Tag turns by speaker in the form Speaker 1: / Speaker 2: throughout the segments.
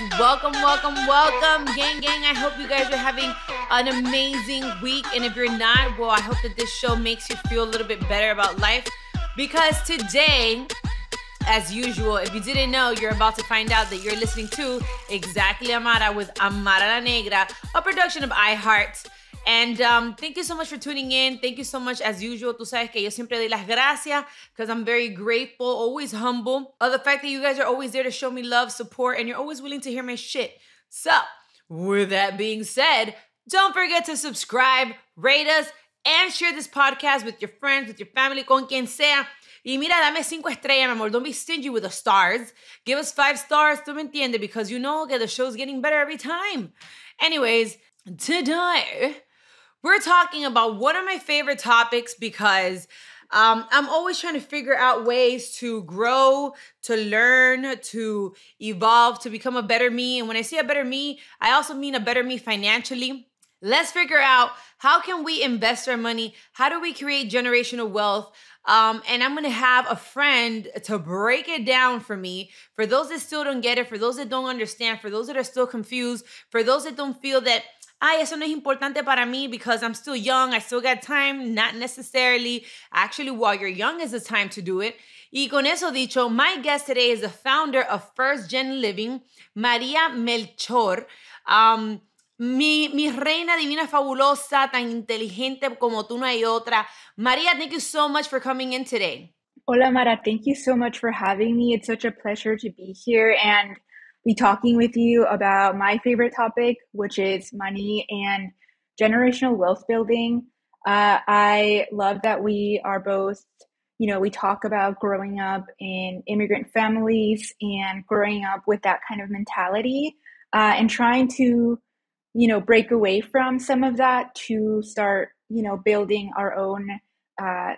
Speaker 1: Welcome, welcome, welcome. Gang, gang. I hope you guys are having an amazing week. And if you're not, well, I hope that this show makes you feel a little bit better about life. Because today, as usual, if you didn't know, you're about to find out that you're listening to Exactly Amara with Amara La Negra, a production of iHeart. And um, thank you so much for tuning in. Thank you so much, as usual. Tú sabes que yo siempre doy las gracias because I'm very grateful, always humble of the fact that you guys are always there to show me love, support, and you're always willing to hear my shit. So, with that being said, don't forget to subscribe, rate us, and share this podcast with your friends, with your family, con quien sea. Y mira, dame cinco estrellas, mi amor. Don't be stingy with the stars. Give us five stars, tú me entiendes, because you know that the show's getting better every time. Anyways, today we're talking about one of my favorite topics because um, I'm always trying to figure out ways to grow, to learn, to evolve, to become a better me. And when I say a better me, I also mean a better me financially. Let's figure out how can we invest our money? How do we create generational wealth? Um, and I'm gonna have a friend to break it down for me. For those that still don't get it, for those that don't understand, for those that are still confused, for those that don't feel that ay, eso no es importante para mí because I'm still young, I still got time. Not necessarily. Actually, while you're young is the time to do it. Y con eso dicho, my guest today is the founder of First Gen Living, María Melchor. Um, mi, mi reina divina fabulosa, tan inteligente como tú no hay otra. María, thank you so much for coming in today.
Speaker 2: Hola, Mara. Thank you so much for having me. It's such a pleasure to be here. And be talking with you about my favorite topic, which is money and generational wealth building. Uh, I love that we are both, you know, we talk about growing up in immigrant families and growing up with that kind of mentality uh, and trying to, you know, break away from some of that to start, you know, building our own, uh,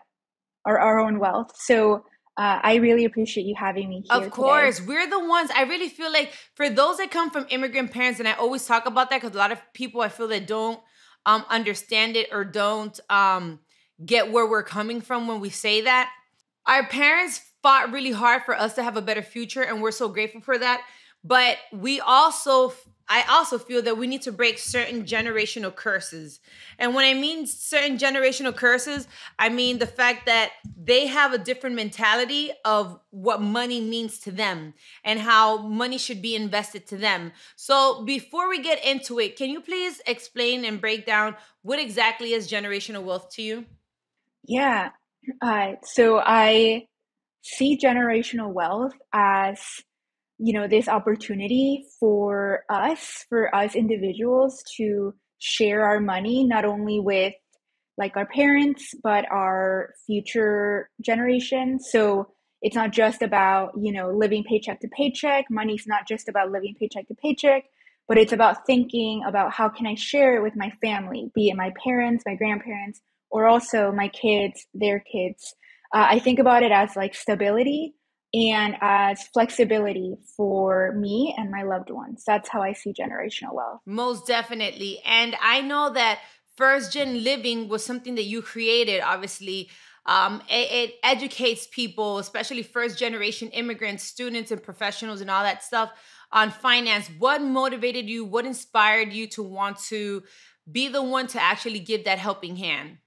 Speaker 2: our, our own wealth. So uh, I really appreciate you having me
Speaker 1: here. Of course. Today. We're the ones, I really feel like for those that come from immigrant parents, and I always talk about that because a lot of people I feel that don't um, understand it or don't um, get where we're coming from when we say that. Our parents fought really hard for us to have a better future, and we're so grateful for that. But we also I also feel that we need to break certain generational curses. And when I mean certain generational curses, I mean the fact that they have a different mentality of what money means to them and how money should be invested to them. So before we get into it, can you please explain and break down what exactly is generational wealth to you?
Speaker 2: Yeah. Uh, so I see generational wealth as you know this opportunity for us for us individuals to share our money not only with like our parents but our future generations so it's not just about you know living paycheck to paycheck. Money's not just about living paycheck to paycheck but it's about thinking about how can i share it with my family be it my parents my grandparents or also my kids their kids. Uh, i think about it as like stability and as flexibility for me and my loved ones. That's how I see generational wealth.
Speaker 1: Most definitely. And I know that first gen living was something that you created, obviously. Um, it, it educates people, especially first generation immigrants, students, and professionals, and all that stuff on finance. What motivated you? What inspired you to want to be the one to actually give that helping hand?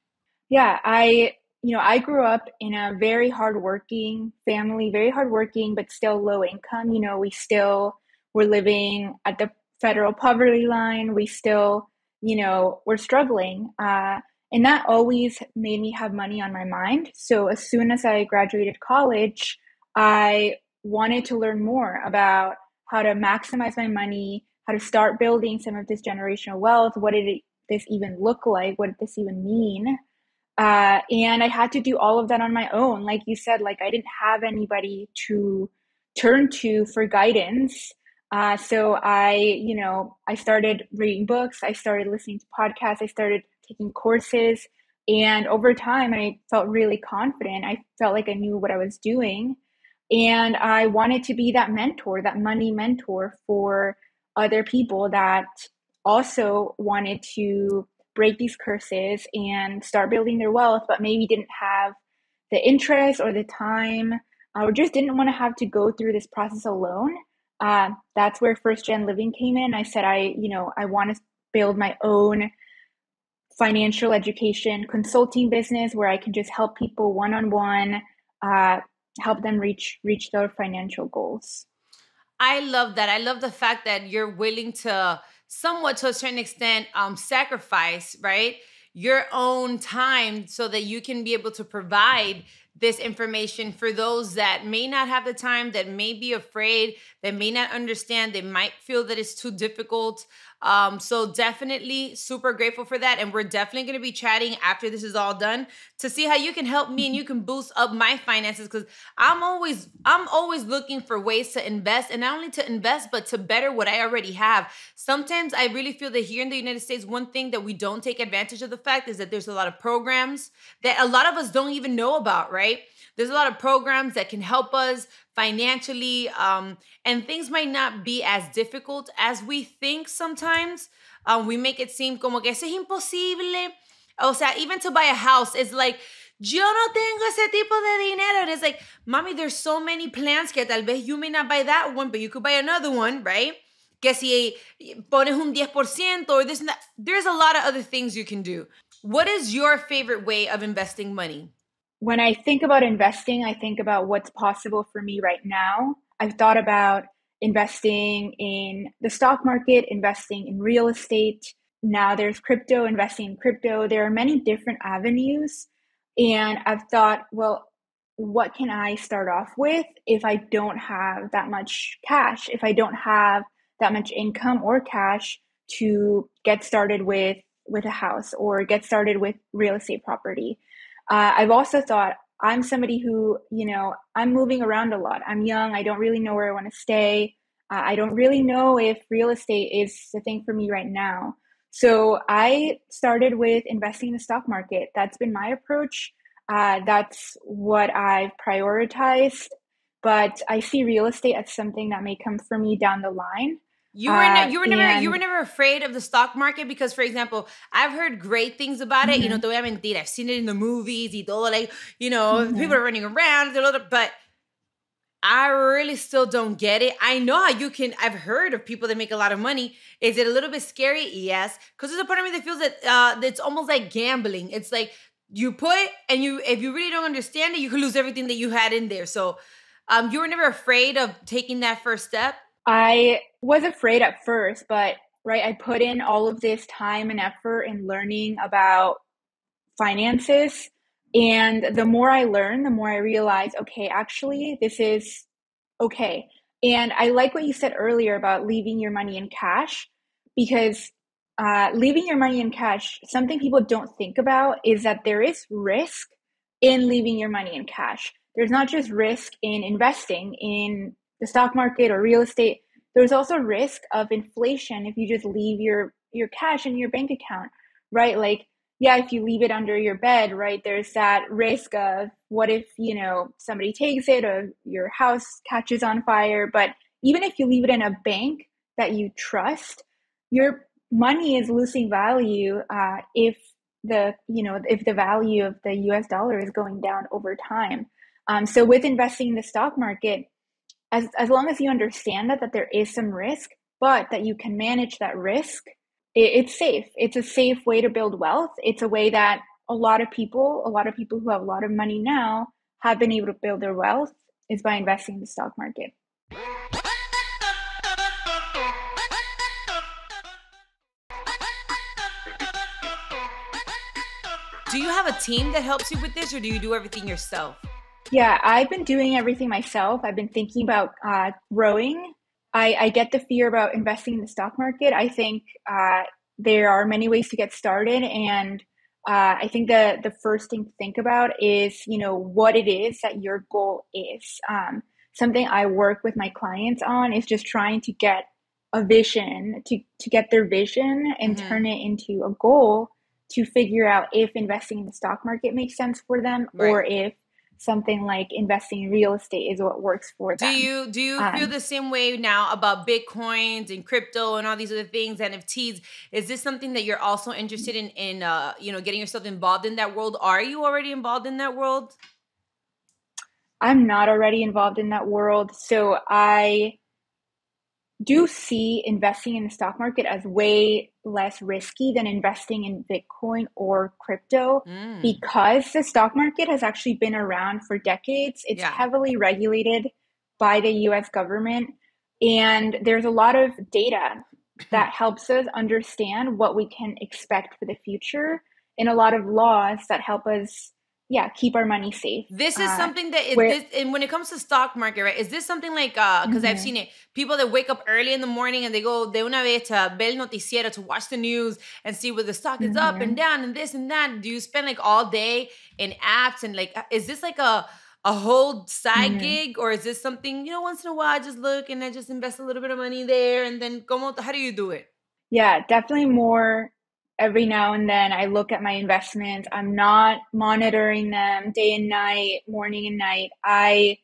Speaker 2: Yeah, I you know, I grew up in a very hardworking family, very hardworking, but still low income. You know, we still were living at the federal poverty line. We still, you know, were struggling. Uh, and that always made me have money on my mind. So as soon as I graduated college, I wanted to learn more about how to maximize my money, how to start building some of this generational wealth. What did it, this even look like? What did this even mean? Uh, and I had to do all of that on my own. Like you said, like I didn't have anybody to turn to for guidance. Uh, so I, you know, I started reading books, I started listening to podcasts, I started taking courses. And over time, I felt really confident. I felt like I knew what I was doing. And I wanted to be that mentor, that money mentor for other people that also wanted to break these curses and start building their wealth, but maybe didn't have the interest or the time or just didn't want to have to go through this process alone. uh, that's where First Gen Living came in. I said, I, you know, I want to build my own financial education consulting business where I can just help people one on one, help them reach reach their financial goals.
Speaker 1: I love that. I love the fact that you're willing to somewhat to a certain extent um sacrifice, right? Your own time so that you can be able to provide this information for those that may not have the time, that may be afraid, that may not understand, they might feel that it's too difficult. Um, so definitely super grateful for that. And we're definitely going to be chatting after this is all done to see how you can help me and you can boost up my finances. Cause I'm always, I'm always looking for ways to invest and not only to invest, but to better what I already have. Sometimes I really feel that here in the United States, one thing that we don't take advantage of the fact is that there's a lot of programs that a lot of us don't even know about, right? There's a lot of programs that can help us financially, um, and things might not be as difficult as we think sometimes. Um, we make it seem como que es imposible. O sea, even to buy a house is like, yo no tengo ese tipo de dinero. And it's like, mommy, there's so many plans que tal vez you may not buy that one, but you could buy another one, right? Que si pones un 10% or this and that. There's a lot of other things you can do. What is your favorite way of investing money?
Speaker 2: When I think about investing, I think about what's possible for me right now. I've thought about investing in the stock market, investing in real estate. Now there's crypto, investing in crypto. There are many different avenues. And I've thought, well, what can I start off with if I don't have that much cash, if I don't have that much income or cash to get started with with a house or get started with real estate property? Uh, I've also thought I'm somebody who, you know, I'm moving around a lot. I'm young. I don't really know where I want to stay. Uh, I don't really know if real estate is the thing for me right now. So I started with investing in the stock market. That's been my approach. Uh, that's what I've prioritized. But I see real estate as something that may come for me down the line.
Speaker 1: You were ne- you were never and, you were never afraid of the stock market because, for example, I've heard great things about it. Mm-hmm. You know, te voy a mentir. I've seen it in the movies y todo. Like, you know, mm-hmm. people are running around, but I really still don't get it. I know how you can. I've heard of people that make a lot of money. Is it a little bit scary? Yes, because there's a part of me that feels that uh, it's almost like gambling. It's like you put and you if you really don't understand it, you could lose everything that you had in there. So, um, you were never afraid of taking that first step.
Speaker 2: I was afraid at first, but right, I put in all of this time and effort in learning about finances. And the more I learn, the more I realize, okay, actually, this is okay. And I like what you said earlier about leaving your money in cash because uh, leaving your money in cash, something people don't think about is that there is risk in leaving your money in cash. There's not just risk in investing in the stock market or real estate, there's also risk of inflation if you just leave your your cash in your bank account, right? Like, yeah, if you leave it under your bed, right, there's that risk of what if, you know, somebody takes it or your house catches on fire. But even if you leave it in a bank that you trust, your money is losing value uh, if the you know if the value of the US dollar is going down over time. Um, so with investing in the stock market, as, as long as you understand that, that there is some risk, but that you can manage that risk, it, it's safe. It's a safe way to build wealth. It's a way that a lot of people, a lot of people who have a lot of money now have been able to build their wealth is by investing in the stock market.
Speaker 1: Do you have a team that helps you with this or do you do everything yourself?
Speaker 2: Yeah, I've been doing everything myself. I've been thinking about uh, growing. I, I, get the fear about investing in the stock market. I think uh, there are many ways to get started, and uh, I think the the first thing to think about is you know what it is that your goal is. Um, something I work with my clients on is just trying to get a vision to to get their vision and mm-hmm. turn it into a goal to figure out if investing in the stock market makes sense for them right. or if something like investing in real estate is what works for them.
Speaker 1: Do you do you um, feel the same way now about bitcoins and crypto and all these other things, and NFTs? Is this something that you're also interested in in uh, you know, getting yourself involved in that world? Are you already involved in that world?
Speaker 2: I'm not already involved in that world, so I do see investing in the stock market as way less risky than investing in Bitcoin or crypto mm. because the stock market has actually been around for decades. It's yeah. heavily regulated by the US government. And there's a lot of data that helps us understand what we can expect for the future, and a lot of laws that help us yeah keep our money safe
Speaker 1: this is uh, something that it, this, and when it comes to stock market right is this something like uh because mm-hmm. i've seen it people that wake up early in the morning and they go de una vez to ver el noticiero to watch the news and see where the stock is mm-hmm. up and mm-hmm. down and this and that do you spend like all day in apps and like uh, is this like a a whole side mm-hmm. gig or is this something you know once in a while I just look and I just invest a little bit of money there and then como how do you do it
Speaker 2: yeah definitely more every now and then I look at my investments. I'm not monitoring them day and night, morning and night. I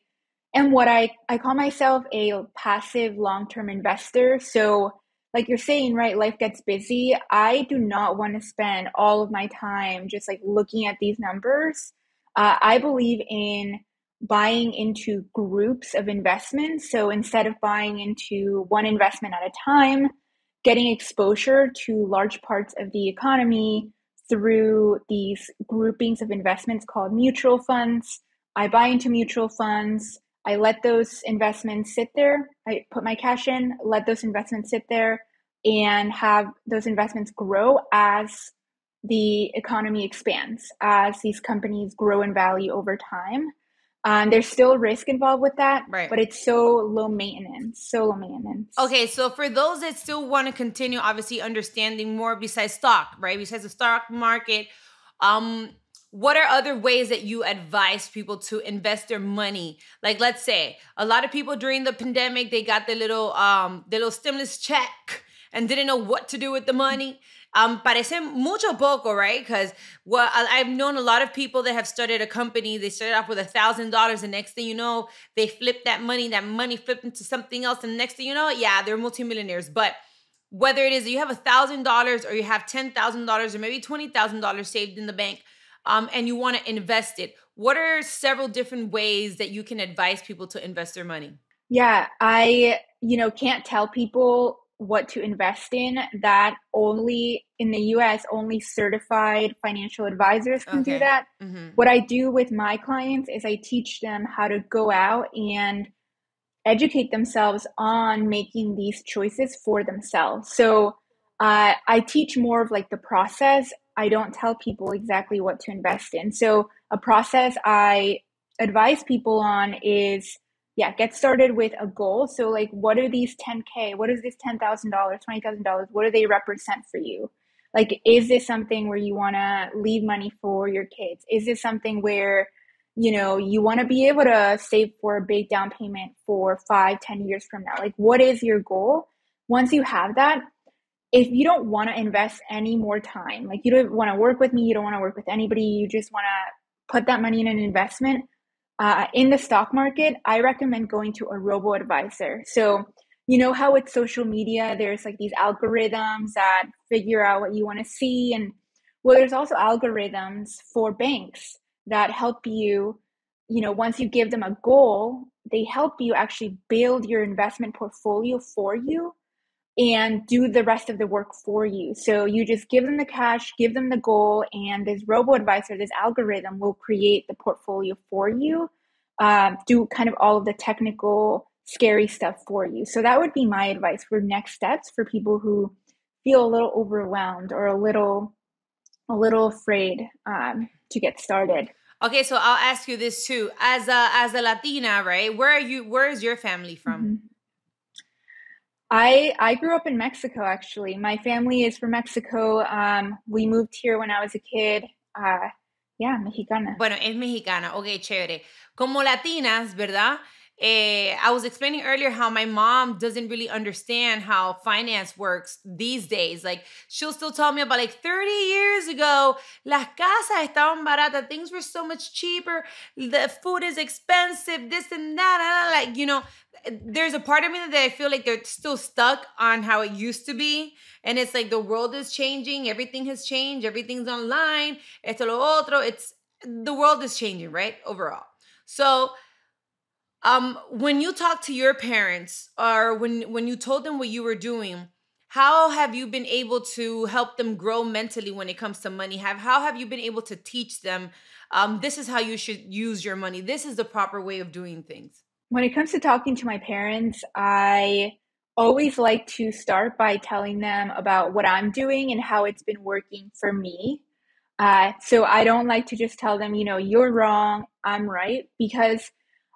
Speaker 2: am what I, I call myself a passive long term investor. So, like you're saying, right, life gets busy. I do not want to spend all of my time just like looking at these numbers. Uh, I believe in buying into groups of investments. So instead of buying into one investment at a time, getting exposure to large parts of the economy through these groupings of investments called mutual funds. I buy into mutual funds. I let those investments sit there. I put my cash in, let those investments sit there, and have those investments grow as the economy expands, as these companies grow in value over time. Um, there's still risk involved with that,
Speaker 1: right.
Speaker 2: but it's so low maintenance, so low maintenance.
Speaker 1: Okay, so for those that still want to continue, obviously understanding more besides stock, right? Besides the stock market, um, what are other ways that you advise people to invest their money? Like, let's say a lot of people during the pandemic they got the little um the little stimulus check and didn't know what to do with the money. Um, parece mucho poco, right? Because well, I've known a lot of people that have started a company. They started off with a thousand dollars, and next thing you know, they flip that money. That money flipped into something else, and next thing you know, yeah, they're multimillionaires. But whether it is you have a thousand dollars or you have ten thousand dollars or maybe twenty thousand dollars saved in the bank, um, and you want to invest it, what are several different ways that you can advise people to invest their money?
Speaker 2: Yeah, I you know can't tell people what to invest in that only in the US only certified financial advisors can okay. do that. Mm-hmm. What I do with my clients is I teach them how to go out and educate themselves on making these choices for themselves. So uh, I teach more of like the process. I don't tell people exactly what to invest in. So a process I advise people on is yeah, get started with a goal. So, like, what are these 10K? What is this $10,000, $20,000? What do they represent for you? Like, is this something where you want to leave money for your kids? Is this something where, you know, you want to be able to save for a big down payment for five, ten years from now? Like, what is your goal? Once you have that, if you don't want to invest any more time, like you don't want to work with me, you don't want to work with anybody, you just want to put that money in an investment, uh, in the stock market, I recommend going to a robo advisor. So, you know how with social media, there's like these algorithms that figure out what you want to see. And well, there's also algorithms for banks that help you, you know, once you give them a goal, they help you actually build your investment portfolio for you and do the rest of the work for you. So you just give them the cash, give them the goal, and this robo advisor, this algorithm will create the portfolio for you, um, do kind of all of the technical, scary stuff for you. So that would be my advice for next steps for people who feel a little overwhelmed or a little, a little afraid um, to get started.
Speaker 1: Okay, so I'll ask you this too. As a as a Latina, right? Where are you? Where is your family from? Mm-hmm.
Speaker 2: I I grew up in Mexico actually. My family is from Mexico. Um, we moved here when I was a kid. Uh, yeah, mexicana.
Speaker 1: Bueno, es mexicana. Ok, chévere. Como latinas, ¿verdad? Eh, I was explaining earlier how my mom doesn't really understand how finance works these days. Like, she'll still tell me about like 30 years ago, las casas estaban baratas, things were so much cheaper, the food is expensive, this and that. Like, you know, there's a part of me that I feel like they're still stuck on how it used to be. And it's like the world is changing, everything has changed, everything's online, esto lo otro. It's the world is changing, right? Overall. So, Um, when you talk to your parents or when when you told them what you were doing, how have you been able to help them grow mentally when it comes to money? Have how have you been able to teach them um, this is how you should use your money. This is the proper way of doing things.
Speaker 2: When it comes to talking to my parents, I always like to start by telling them about what I'm doing and how it's been working for me. Uh, so I don't like to just tell them, you know, you're wrong, I'm right, because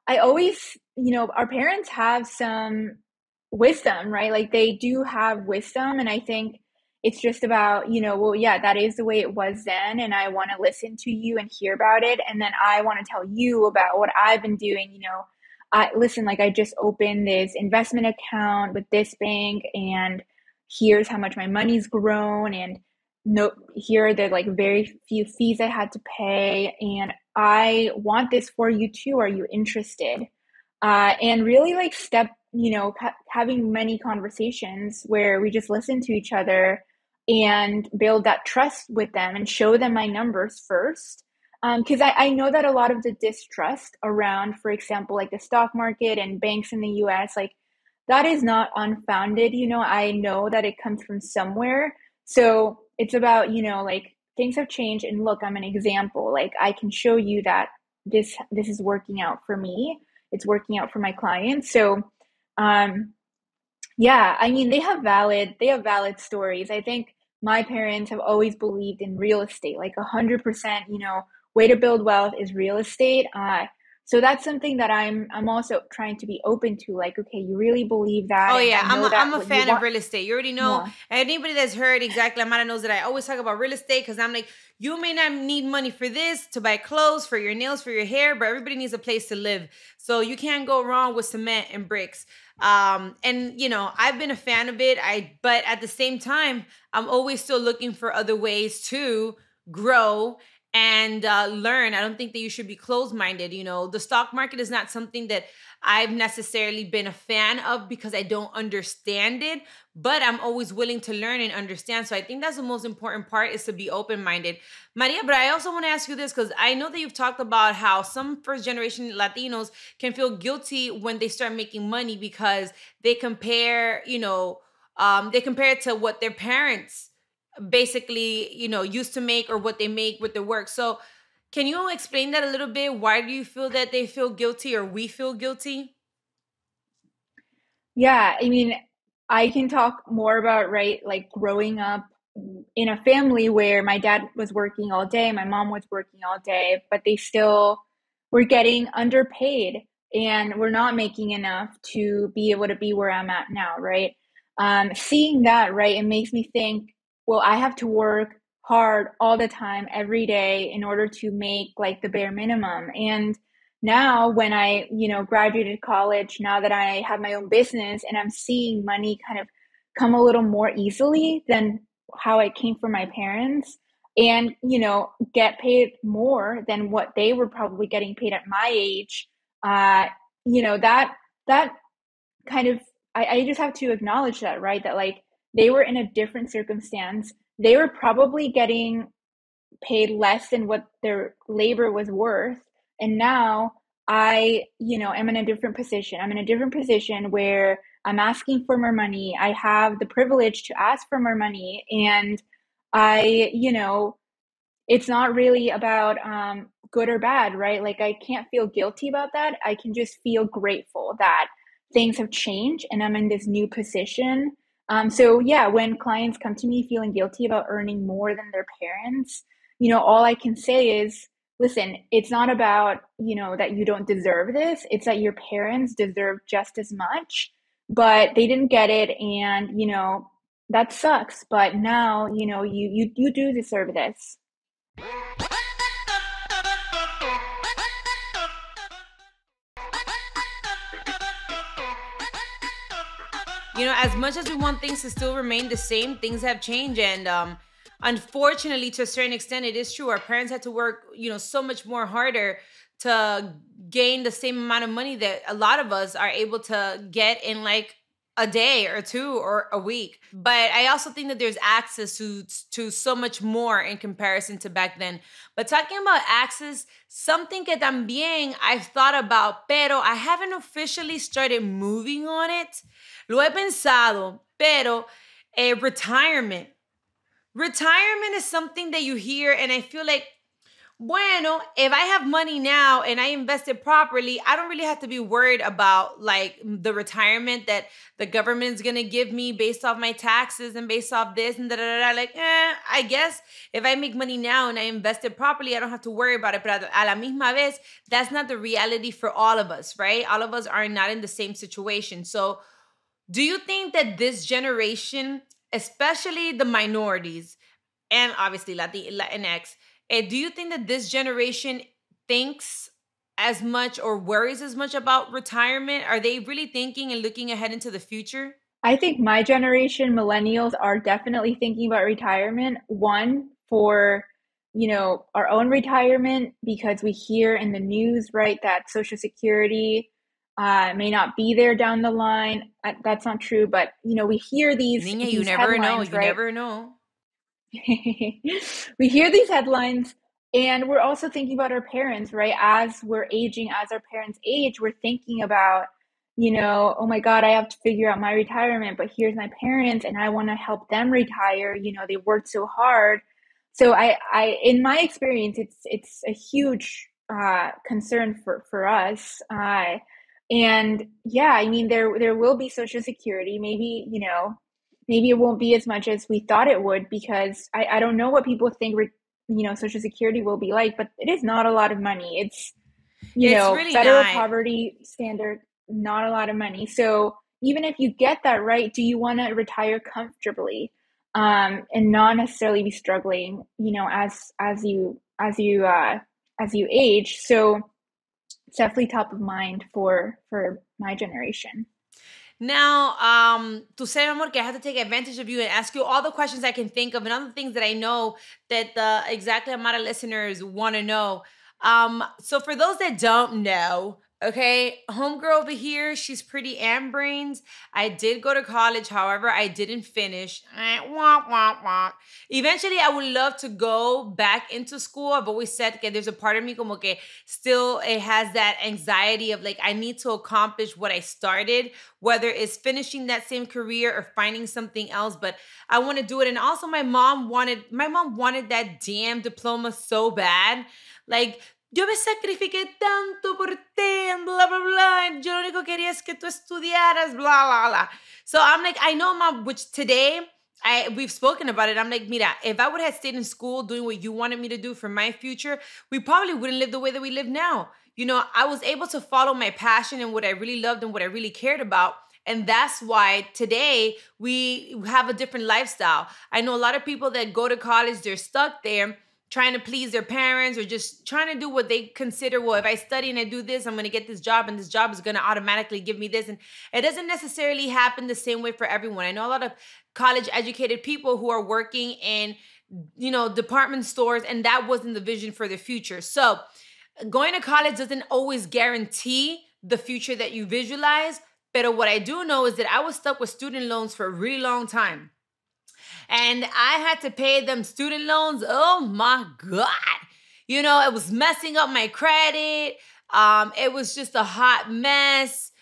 Speaker 2: I always, you know, our parents have some wisdom, right? Like they do have wisdom. And I think it's just about, you know, well, yeah, that is the way it was then. And I want to listen to you and hear about it. And then I want to tell you about what I've been doing, you know. I listen, like I just opened this investment account with this bank and here's how much my money's grown and no here are the like very few fees I had to pay and I want this for you too. Are you interested? Uh, and really like step, you know, ha- having many conversations where we just listen to each other and build that trust with them and show them my numbers first. Because um, I, I know that a lot of the distrust around, for example, like the stock market and banks in the US, like that is not unfounded. You know, I know that it comes from somewhere. So it's about, you know, like things have changed and look, I'm an example. Like I can show you that this this is working out for me. It's working out for my clients. So um yeah, I mean they have valid they have valid stories. I think my parents have always believed in real estate, like a hundred percent, you know, way to build wealth is real estate. Uh, so that's something that I'm I'm also trying to be open to. Like, okay, you really believe that?
Speaker 1: Oh yeah, I'm a, I'm a fan of real estate. You already know. Yeah. Anybody that's heard exactly Amara knows that I always talk about real estate because I'm like, you may not need money for this to buy clothes, for your nails, for your hair, but everybody needs a place to live. So you can't go wrong with cement and bricks. Um, and you know, I've been a fan of it. I but at the same time, I'm always still looking for other ways to grow and uh, learn. I don't think that you should be closed minded. You know, the stock market is not something that I've necessarily been a fan of because I don't understand it, but I'm always willing to learn and understand. So I think that's the most important part is to be open minded. Maria, but I also want to ask you this because I know that you've talked about how some first generation Latinos can feel guilty when they start making money because they compare, you know, um, they compare it to what their parents basically, you know, used to make or what they make with their work. So can you explain that a little bit? Why do you feel that they feel guilty or we feel guilty?
Speaker 2: Yeah, I mean, I can talk more about, right, like growing up in a family where my dad was working all day, my mom was working all day, but they still were getting underpaid and we're not making enough to be able to be where I'm at now, right? Um, seeing that, right, it makes me think, well, I have to work hard all the time every day in order to make like the bare minimum. And now when i you know graduated college now that i have my own business and i'm seeing money kind of come a little more easily than how I came from my parents and you know get paid more than what they were probably getting paid at my age uh you know that that kind of I, I just have to acknowledge that right? That like they were in a different circumstance. They were probably getting paid less than what their labor was worth. And now i you know am in a different position. I'm in a different position where i'm asking for more money. I have the privilege to ask for more money. And i you know it's not really about um, good or bad right? Like i can't feel guilty about that. I can just feel grateful that things have changed and i'm in this new position um, so yeah, when clients come to me feeling guilty about earning more than their parents, you know, all I can say is, listen, it's not about, you know, that you don't deserve this. It's that your parents deserve just as much, but they didn't get it. And, you know, that sucks. But now, you know, you, you, you do deserve this.
Speaker 1: You know, as much as we want things to still remain the same, things have changed. And um, unfortunately, to a certain extent, it is true. Our parents had to work, you know, so much more harder to gain the same amount of money that a lot of us are able to get in like a day or two or a week. But I also think that there's access to to so much more in comparison to back then. But talking about access, something que también I've thought about, pero I haven't officially started moving on it. Lo he pensado, pero eh, retirement. Retirement is something that you hear, and I feel like bueno, if I have money now and I invest it properly, I don't really have to be worried about like the retirement that the government is gonna give me based off my taxes and based off this and da da da. Like, eh, I guess if I make money now and I invest it properly, I don't have to worry about it. But a la misma vez, that's not the reality for all of us, right? All of us are not in the same situation. So, do you think that this generation, especially the minorities, and obviously Latin Latinx, uh, do you think that this generation thinks as much or worries as much about retirement? Are they really thinking and looking ahead into the future?
Speaker 2: I think my generation, millennials, are definitely thinking about retirement. One, for you know our own retirement because we hear in the news right that social security uh, may not be there down the line that's not true but you know we hear these, these
Speaker 1: you never know you right? never know
Speaker 2: we hear these headlines and we're also thinking about our parents, right? As we're aging, as our parents age, we're thinking about, you know, oh my God, I have to figure out my retirement, but here's my parents and I want to help them retire. You know, they worked so hard. So I, I, in my experience, it's, it's a huge uh, concern for, for us. Uh, and yeah, I mean, there, there will be social security, maybe, you know, maybe it won't be as much as we thought it would because I, I don't know what people think re- you know social security will be like but it is not a lot of money. It's you it's know really federal not. poverty standard not a lot of money. So even if you get that right do you want to retire comfortably um, and not necessarily be struggling you know as as you as you uh as you age? So it's definitely top of mind for for my generation
Speaker 1: now, um, to say amor, que I have to take advantage of you and ask you all the questions I can think of and other things that I know that the Exactly Amara listeners want to know. Um, so for those that don't know, Okay, homegirl over here, she's pretty and brains. I did go to college, however, I didn't finish. Eh. Eventually, I would love to go back into school. I've always said that there's a part of me como que still it has that anxiety of like I need to accomplish what I started, whether it's finishing that same career or finding something else. But I want to do it. And also, my mom wanted my mom wanted that damn diploma so bad. Like yo me sacrifiqué tanto por ti, and blah, blah, blah. Yo lo único que quería es que tú estudiaras, blah, blah, blah. So I'm like, I know, mom, which today, I we've spoken about it. I'm like, mira, if I would have stayed in school doing what you wanted me to do for my future, we probably wouldn't live the way that we live now. You know, I was able to follow my passion and what I really loved and what I really cared about. And that's why today we have a different lifestyle. I know a lot of people that go to college, they're stuck there trying to please their parents or just trying to do what they consider well if i study and i do this i'm going to get this job and this job is going to automatically give me this. And it doesn't necessarily happen the same way for everyone. I know a lot of college educated people who are working in you know department stores and that wasn't the vision for the future. So going to college doesn't always guarantee the future that you visualize but what i do know is that i was stuck with student loans for a really long time and I had to pay them student loans. Oh my God. You know, it was messing up my credit. Um, it was just a hot mess.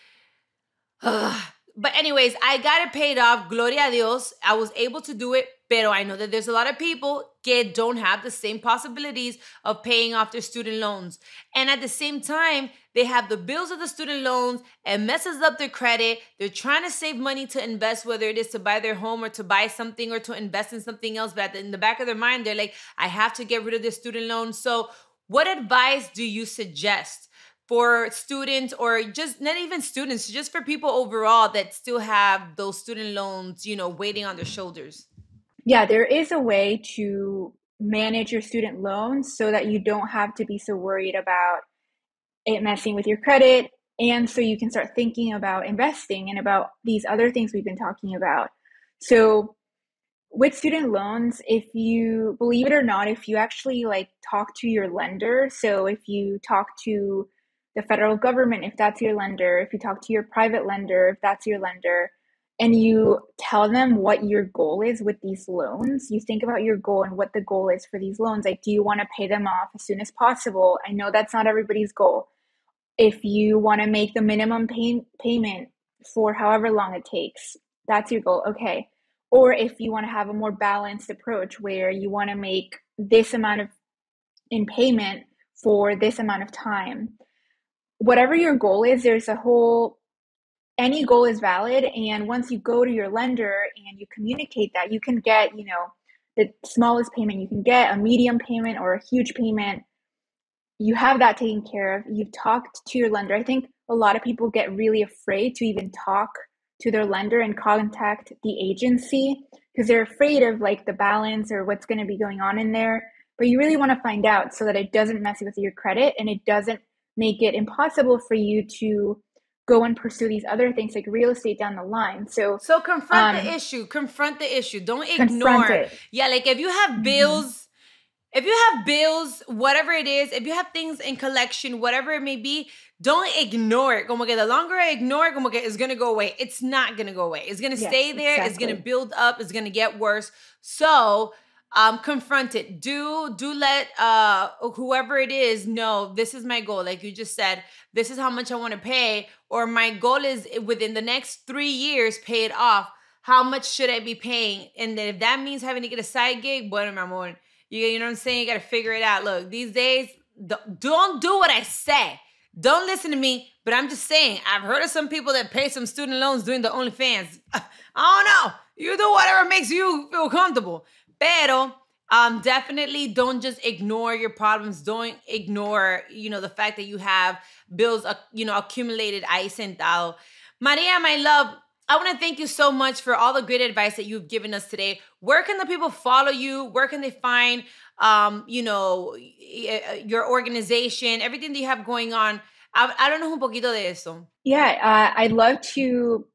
Speaker 1: but anyways, I got it paid off. Gloria a Dios. I was able to do it Pero I know that there's a lot of people que don't have the same possibilities of paying off their student loans. And at the same time, they have the bills of the student loans and messes up their credit. They're trying to save money to invest, whether it is to buy their home or to buy something or to invest in something else. But in the back of their mind, they're like, I have to get rid of this student loan. So, what advice do you suggest? for students or just not even students just for people overall that still have those student loans you know waiting on their shoulders
Speaker 2: yeah, there is a way to manage your student loans so that you don't have to be so worried about it messing with your credit. And so you can start thinking about investing and about these other things we've been talking about. So, with student loans, if you believe it or not, if you actually like talk to your lender, so if you talk to the federal government, if that's your lender, if you talk to your private lender, if that's your lender, and you tell them what your goal is with these loans. You think about your goal and what the goal is for these loans. Like, do you want to pay them off as soon as possible? I know that's not everybody's goal. If you want to make the minimum pay- payment for however long it takes, that's your goal. Okay. Or if you want to have a more balanced approach where you want to make this amount of in payment for this amount of time. Whatever your goal is, there's a whole any goal is valid and once you go to your lender and you communicate that you can get you know the smallest payment you can get a medium payment or a huge payment. You have that taken care of. You've talked to your lender. I think a lot of people get really afraid to even talk to their lender and contact the agency because they're afraid of like the balance or what's going to be going on in there. But you really want to find out so that it doesn't mess with your credit and it doesn't make it impossible for you to go and pursue these other things like real estate down the line. So
Speaker 1: So confront um, the issue. Confront the issue. Don't ignore. It. Yeah, like if you have mm-hmm. bills, mm-hmm. if you have bills, whatever it is, if you have things in collection, whatever it may be, don't ignore it. Como que the longer I ignore it, como que it's gonna go away. It's not gonna go away. It's gonna yes, stay there. Exactly. It's gonna build up. It's gonna get worse. So um confront it do do let uh whoever it is know this is my goal. Like you just said this is how much i want to pay or my goal is within the next three years pay it off. How much should i be paying? And then if that means having to get a side gig bueno mi amor you, you know what i'm saying? You gotta figure it out. Look these days don't do what i say. Don't listen to me but i'm just saying i've heard of some people that pay some student loans doing the onlyfans. I don't know. You do whatever makes you feel comfortable Pero um, definitely don't just ignore your problems. Don't ignore, you know, the fact that you have bills, uh, you know, accumulated ahí sentado. Maria, my love, I want to thank you so much for all the great advice that you've given us today. Where can the people follow you? Where can they find, um, you know, your organization, everything that you have going on? I, I don't know un poquito de eso.
Speaker 2: Yeah, uh, I'd love to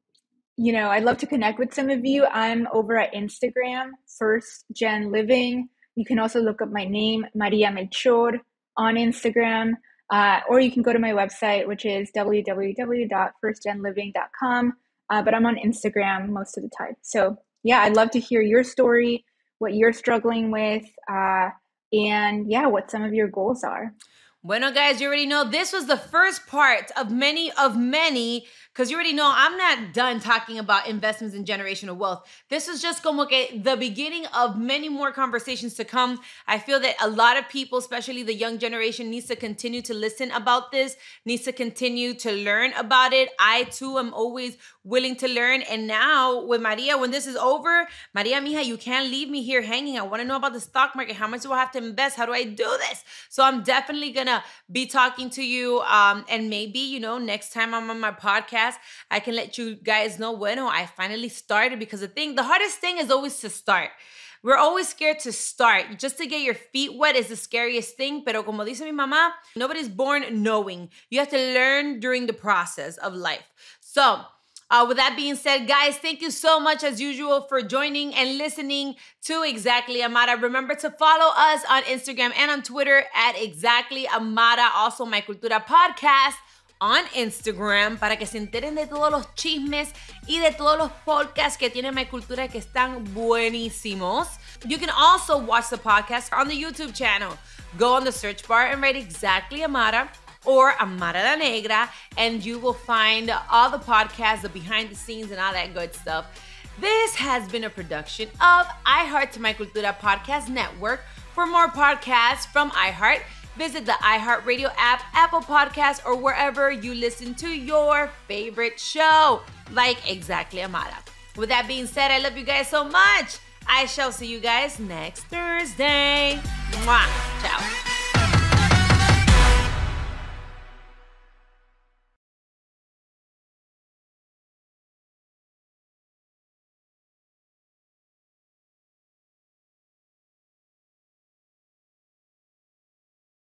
Speaker 2: you know, I'd love to connect with some of you. I'm over at Instagram, First Gen Living. You can also look up my name, Maria Melchor, on Instagram, uh, or you can go to my website, which is www.firstgenliving.com. Uh, but I'm on Instagram most of the time. So, yeah, I'd love to hear your story, what you're struggling with, uh, and yeah, what some of your goals are.
Speaker 1: Bueno, guys, you already know this was the first part of many of many because you already know I'm not done talking about investments and generational wealth. This is just como que the beginning of many more conversations to come. I feel that a lot of people, especially the young generation, needs to continue to listen about this, needs to continue to learn about it. I too am always willing to learn. And now with Maria, when this is over, Maria Mija, you can't leave me here hanging. I want to know about the stock market. How much do I have to invest? How do I do this? So I'm definitely gonna be talking to you. Um, and maybe, you know, next time I'm on my podcast podcast, I can let you guys know when I finally started because the thing, the hardest thing is always to start. We're always scared to start. Just to get your feet wet is the scariest thing. Pero como dice mi mamá, nobody's born knowing. You have to learn during the process of life. So, uh, with that being said, guys, thank you so much as usual for joining and listening to Exactly Amara. Remember to follow us on Instagram and on Twitter at Exactly Amara, also my Cultura podcast on Instagram para que se enteren de todos los chismes y de todos los podcasts que tiene My Cultura que están buenísimos. You can also watch the podcast on the YouTube channel. Go on the search bar and write exactly Amara or Amara la Negra, and you will find all the podcasts, the behind the scenes, and all that good stuff. This has been a production of iHeart to My Cultura Podcast Network. For more podcasts from iHeart, Visit the iHeartRadio app, Apple Podcasts, or wherever you listen to your favorite show, like Exactly Amara. With that being said, I love you guys so much. I shall see you guys next Thursday. Mwah. Ciao.